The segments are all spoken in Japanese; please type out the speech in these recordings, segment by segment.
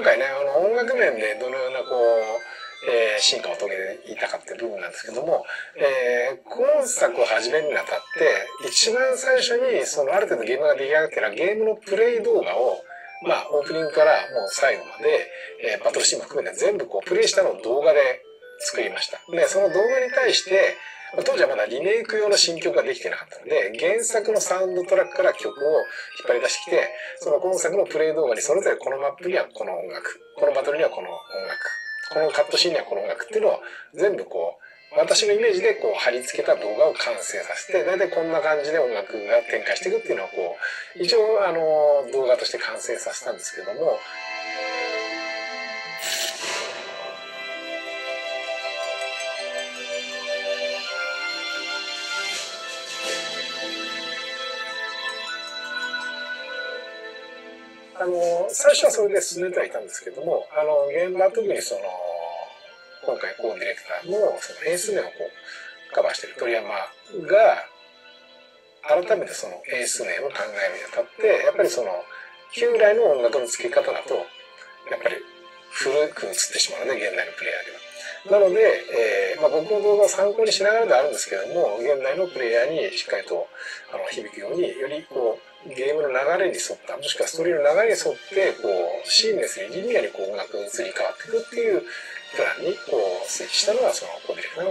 今回ねあの音楽面でどのようなこうえー、進化を遂げていたかっていう部分なんですけども、えー、今作を始めるにあたって、一番最初に、そのある程度ゲームが出来上がってらゲームのプレイ動画を、まあ、オープニングからもう最後まで、えー、バトルシーンも含めて全部こう、プレイしたのを動画で作りました。で、その動画に対して、当時はまだリメイク用の新曲ができてなかったので、原作のサウンドトラックから曲を引っ張り出してきて、その今作のプレイ動画にそれぞれこのマップにはこの音楽、このバトルにはこの音楽、このカットシーンにはこの音楽っていうのを全部こう、私のイメージでこう貼り付けた動画を完成させて、だいたいこんな感じで音楽が展開していくっていうのをこう、一応あの動画として完成させたんですけども、あの、最初はそれで進めてはいたんですけども、あの、現場特にその、今回、コーディレクターのその演出面をこう、カバーしてる鳥山が、改めてその演出面を考えるにあたって、やっぱりその、旧来の音楽の付け方だと、やっぱり古く映ってしまうので、現代のプレイヤーでは。なので、えーまあ、僕の動画を参考にしながらであるんですけども、現代のプレイヤーにしっかりとあの響くように、よりこう、ゲームの流れに沿った、もしくはストーリーの流れに沿って、こう、シームレスにリニアにこう音楽が移り変わっていくっていうプランに、こう、設置したのが、そのコディレクター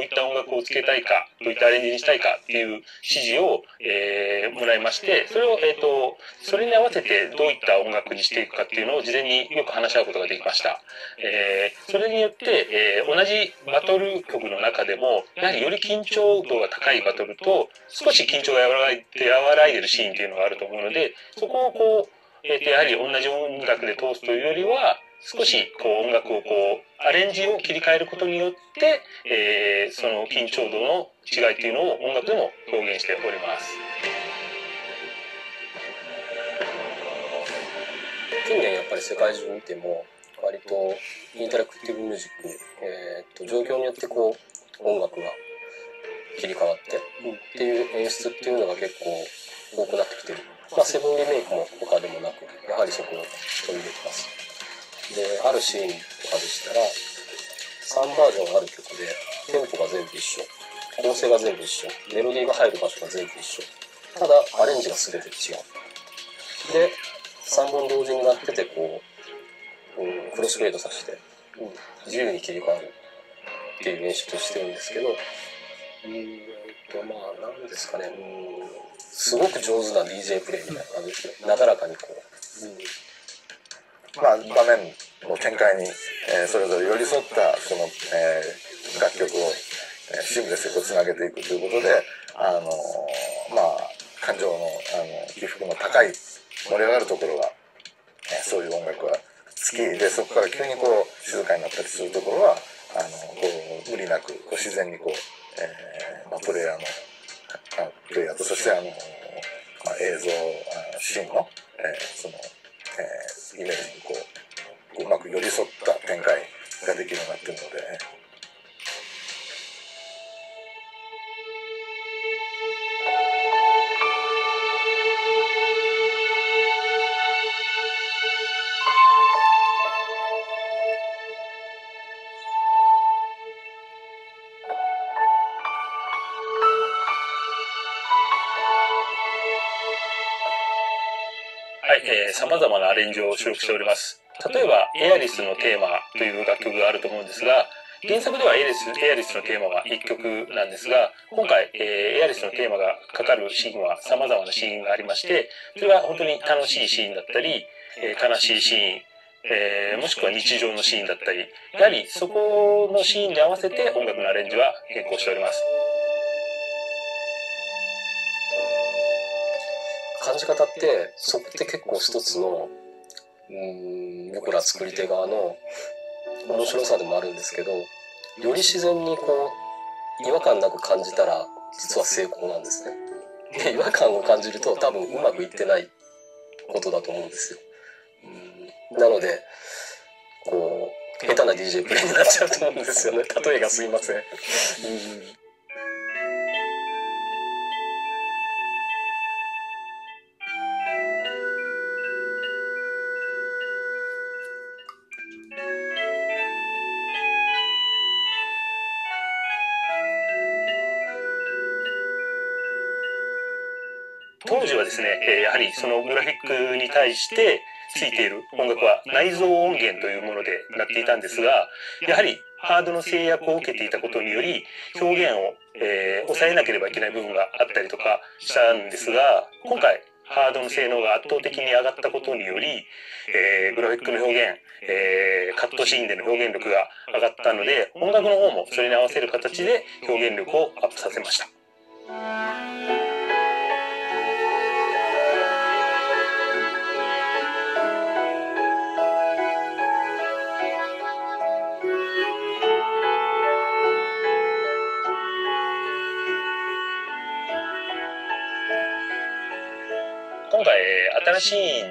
のトリアムですね。つけたいか、どういったアレンジにしたいかっていう指示を、えー、もらいまして、それを、えっ、ー、と、それに合わせてどういった音楽にしていくかっていうのを事前によく話し合うことができました。えー、それによって、えー、同じバトル曲の中でも、やはりより緊張度が高いバトルと、少し緊張が和らいで和らいでるシーンっていうのがあると思うので、そこをこう、えー、やはり同じ音楽で通すというよりは、少しこう音楽をこうアレンジを切り替えることによって、えー、その緊張度の違いっていうのを音楽でも表現しております。近年やっぱり世界中見ても割とインタラクティブミュージック、えー、と状況によってこう音楽が切り替わって、っていう演出っていうのが結構多くなってきてる。まあ、セブンリメイクも他でもなく、やはりそこを取り入れてます。で、あるシーンとかでしたら、3バージョンある曲で、テンポが全部一緒。構成が全部一緒。メロディーが入る場所が全部一緒。ただ、アレンジが全て違う。で、3本同時になってて、こう、うん、クロスフェードさせて、うん、自由に切り替わるっていう演出をしてるんですけど、うんと、まあ、なんですかね、うん、すごく上手な DJ プレイみたいな感じですね。なだらかにこう、うんまあ、場面の展開に、えー、それぞれ寄り添ったその、えー、楽曲を、えー、シームレスにつなげていくということで、あのー、まあ、感情のあの起伏の高い盛り上がるところが、えー、そういう音楽が好きでそこから急にこう静かになったりするところはあのこう無理なくこう自然にこう、えーまあ、プレイヤーのプレイヤーとそしてあの、まあ、映像シーンの、々なアレンジを収録しております。例えば、エアリスのテーマという楽曲があると思うんですが、原作ではエアリスエアリスのテーマは1曲なんですが、今回、えー、エアリスのテーマがかかるシーンは様々なシーンがありまして、それは本当に楽しいシーンだったり、えー、悲しいシーン、えー、もしくは日常のシーンだったり、やはりそこのシーンに合わせて音楽のアレンジは変更しております。感じ方って、そこって結構一つの、うん、僕ら作り手側の面白さでもあるんですけど、より自然にこう、違和感なく感じたら、実は成功なんですね。ね違和感を感じると多分うまくいってないことだと思うんですよ。うんなので、こう、下手な DJ プレイになっちゃうと思うんですよね。例えがすいません。うんえやはりそのグラフィックに対してついている音楽は内蔵音源というものでなっていたんですが、やはりハードの制約を受けていたことにより、表現を、え抑えなければいけない部分があったりとかしたんですが、今回ハードの性能が圧倒的に上がったことにより、えーグラフィックの表現、えーカットシーンでの表現力が上がったので、音楽の方もそれに合わせる形で表現力をアップさせました。えー新しい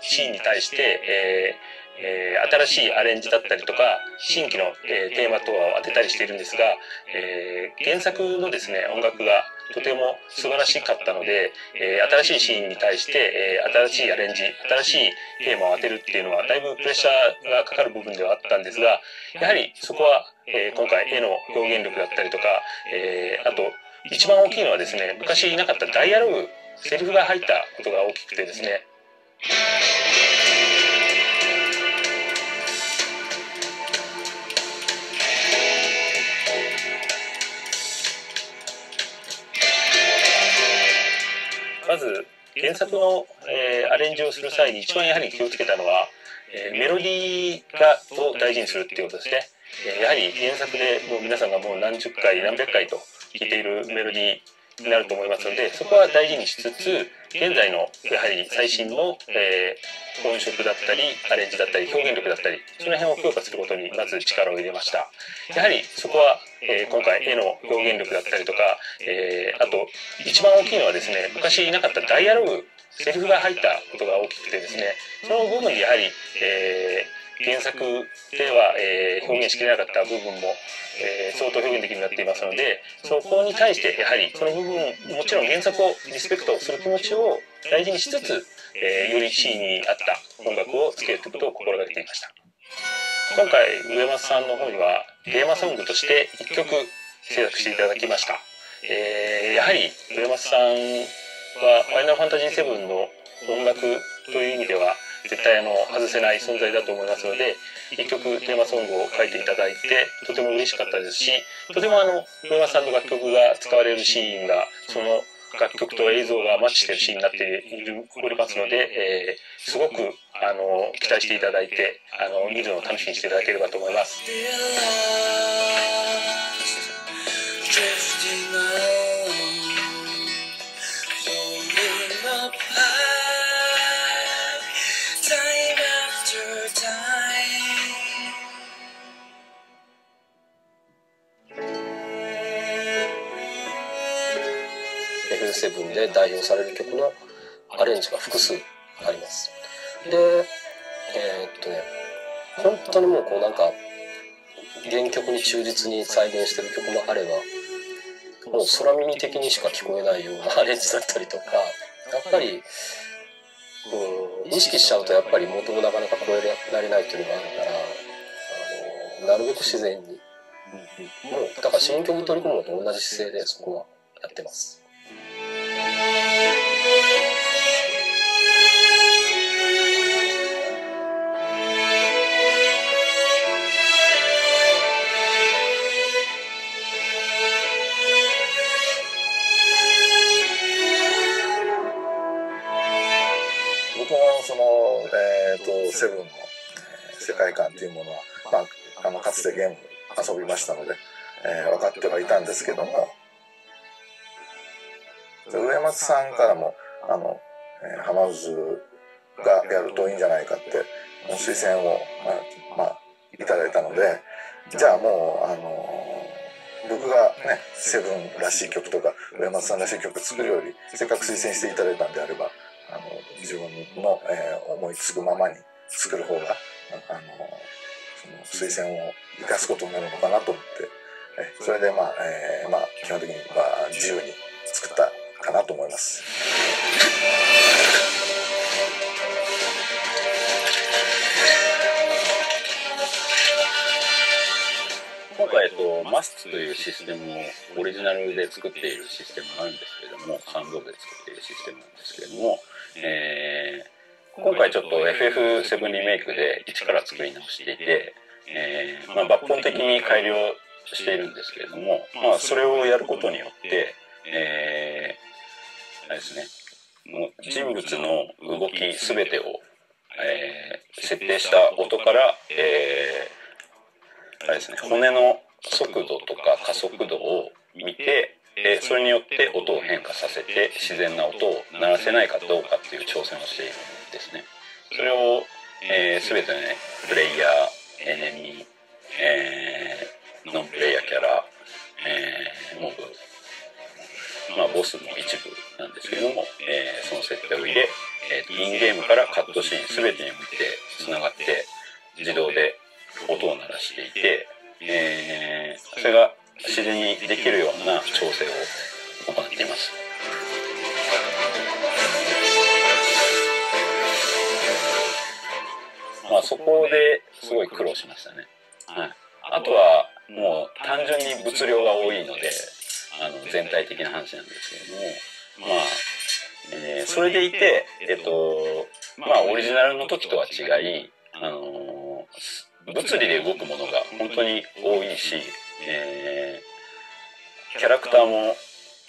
シーンに対して、えーえー新しいアレンジだったりとか、新規の、えーテーマ等を当てたりしているんですが、えー原作のですね、音楽がとても素晴らしかったので、えー新しいシーンに対して、えー新しいアレンジ、新しいテーマを当てるっていうのは、だいぶプレッシャーがかかる部分ではあったんですが、やはりそこは、えー今回絵の表現力だったりとか、えーあと、一番大きいのはですね、昔いなかったダイアログ、セリフが入ったことが大きくてですね、まず原作の、えーアレンジをする際に一番やはり気をつけたのは、えーメロディーがを大事にするっていうことですね、えーやはり原作でもう皆さんがもう何十回何百回と聴いているメロディーになると思いますのでそこは大事にしつつ現在のやはり最新の、えー音色だったりアレンジだったり表現力だったりその辺を強化することにまず力を入れました。やはりそこは、えー今回絵の表現力だったりとか、えーあと一番大きいのはですね昔いなかったダイアログセリフが入ったことが大きくてですねその部分でやはり、えー原作では、えー表現しきれなかった部分も、えー相当表現できるようになっていますのでそこに対してやはりその部分もちろん原作をリスペクトする気持ちを大事にしつつ、えーよりシーンに合った音楽をつけるということを心がけていました。今回上松さんの方にはテーマソングとして1曲制作していただきました、えーやはり上松さんは「ファイナルファンタジー7」の音楽という意味では絶対あの外せない存在だと思いますので一曲テーマソングを書いていただいてとても嬉しかったですしとてもあの上松さんの楽曲が使われるシーンがその楽曲と映像がマッチしてるシーンになっておりますので、えーすごくあの期待していただいてあの見るのを楽しみにしていただければと思います。で代表される曲のアレンジが複数あります。で、えーっとね、本当にもうこうなんか、原曲に忠実に再現してる曲もあれば、もう空耳的にしか聞こえないようなアレンジだったりとか、やっぱり、うん、意識しちゃうとやっぱり元もなかなか超えられないっていうのがあるから、あの、なるべく自然に。もう、だから新曲取り組むのと同じ姿勢でそこはやってます。セブンの、世界観っていうものは、まあ、あの、かつてゲーム遊びましたので、えー分かってはいたんですけども、上松さんからも、あの、えー、浜津がやるといいんじゃないかって、推薦を、まあ、まあ、いただいたので、じゃあもう、あの、僕がねセブンらしい曲とか上松さんらしい曲作るよりせっかく推薦していただいたんであればあの自分の、えー思いつくままに作る方があのその推薦を生かすことになるのかなと思ってえそれでまあ、えーまあ基本的には自由に作ったかなと思います。今回、えっと、マスクというシステムをオリジナルで作っているシステムがあるんですけれども、サウンド部で作っているシステムなんですけれども、えー今回ちょっと FF7 リメイクで一から作り直していて、えーまあ、抜本的に改良しているんですけれども、まあ、それをやることによって、えーあれですね、人物の動きすべてを、えー設定した音から、えーあれですね、骨の速度とか加速度を見て、えそれによって音を変化させて自然な音を鳴らせないかどうかっていう挑戦をしている。ですね。それを、えー、全てね、プレイヤー、エネミー、えーノンプレイヤーキャラ、えーモブ、まあボスの一部なんですけども、えーその設定を入れ、えーインゲームからカットシーン全てにおいて繋がって自動で音を鳴らしていて、えーそれが自然にできるような調整を行っています。まあそこですごい苦労しましたね。はい。あとはもう単純に物量が多いので、あの全体的な話なんですけれども、まあ、えーそれでいて、えっと、まあオリジナルの時とは違い、あのー物理で動くものが本当に多いし、えーキャラクターも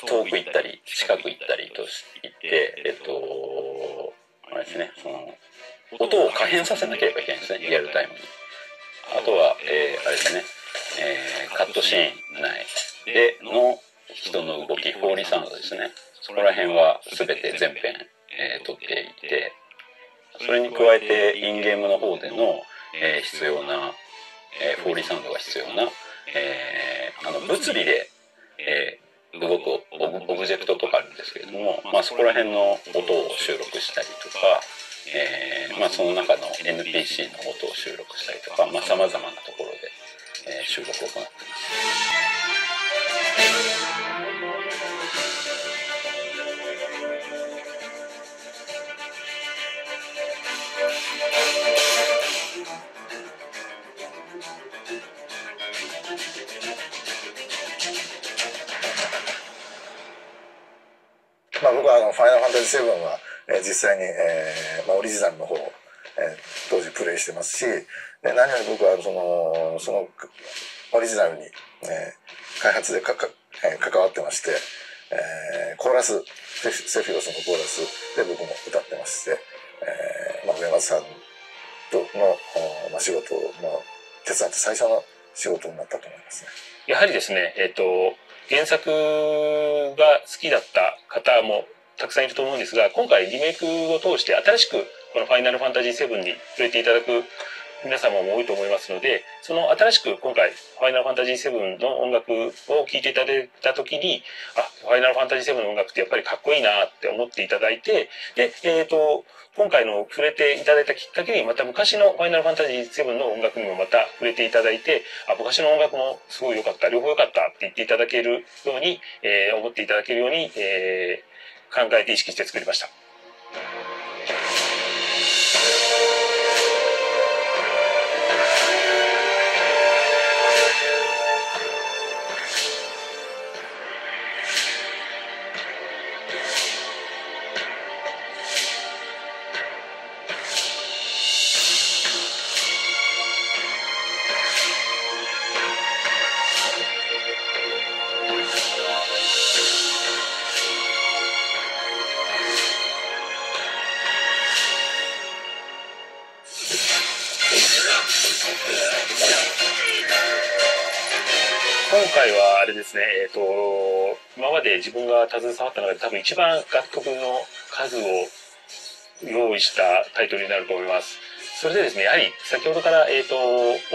遠く行ったり近く行ったりとしていって、えっと、あれですね、その、音を可変させなければいけないんですね、リアルタイムに。あとは、えーあれですね、えー cutscene 内での人の動き、 foley sound ですね。そこら辺は全て全編、えー撮っていて、それに加えて、 in-game の方での、えー必要な、えー foley sound が必要な、えーあの、物理で、えー動くオブオブジェクトとかあるんですけれども、まあ、そこら辺の音を収録したりとか、えーまあ、その中の NPC の音を収録したりとか、まあ、様々なところで、えー収録を行っています。まあ、僕はあの「ファイナルファンタジー7は」えー実際に、えーまあ、オリジナルの方を、えー当時プレイしてますしで何より僕はそのそのオリジナルに、えー開発でかか、えー関わってまして、えーコーラスセフィロスのコーラスで僕も歌ってまして、えーまあ、上松さんとの、おまあ、仕事を、まあ、手伝って最初の仕事になったと思いますね。やはりですね、えっ、と、原作が好きだった方もたくさんいると思うんですが、今回リメイクを通して新しくこのファイナルファンタジー7に触れていただく皆様も多いと思いますので、その新しく今回ファイナルファンタジー7の音楽を聴いていただいたときに、あ、ファイナルファンタジー7の音楽ってやっぱりかっこいいなって思っていただいて、で、えっ、と、今回の触れていただいたきっかけに、また昔のファイナルファンタジー7の音楽にもまた触れていただいて、あ、昔の音楽もすごい良かった、両方良かったって言っていただけるように、えー思っていただけるように、えー考えて意識して作りました。回はあれですね、えっ、と、今まで自分が携わった中で多分一番楽曲の数を用意したタイトルになると思います。それでですね、やはり先ほどから、えっ、と、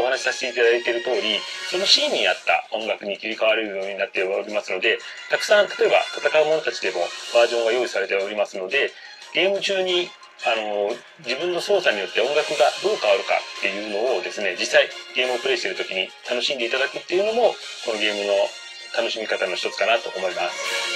お話しさせていただいている通り、そのシーンに合った音楽に切り替われるようになっておりますので、たくさん、例えば戦う者たちでもバージョンが用意されておりますので、ゲーム中に、あの、自分の操作によって音楽がどう変わるかっていうのをですね、実際ゲームをプレイしてる時に楽しんでいただくっていうのも、このゲームの楽しみ方の一つかなと思います。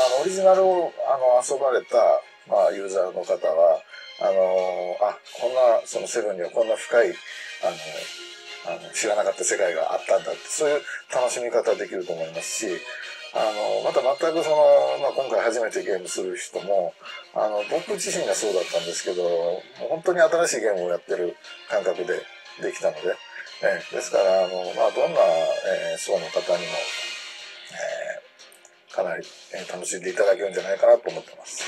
あの、オリジナルを、あの、遊ばれた、まあ、ユーザーの方は、あの、あ、こんな、そのセブンにはこんな深い、あの、あの知らなかった世界があったんだって、そういう楽しみ方できると思いますし、あの、また全くその、まあ、今回初めてゲームする人も、あの、僕自身がそうだったんですけど、本当に新しいゲームをやってる感覚でできたので、ええですから、あの、まあ、どんな、えー層の方にも、えーかなり、えー楽しんでいただけるんじゃないかなと思ってます。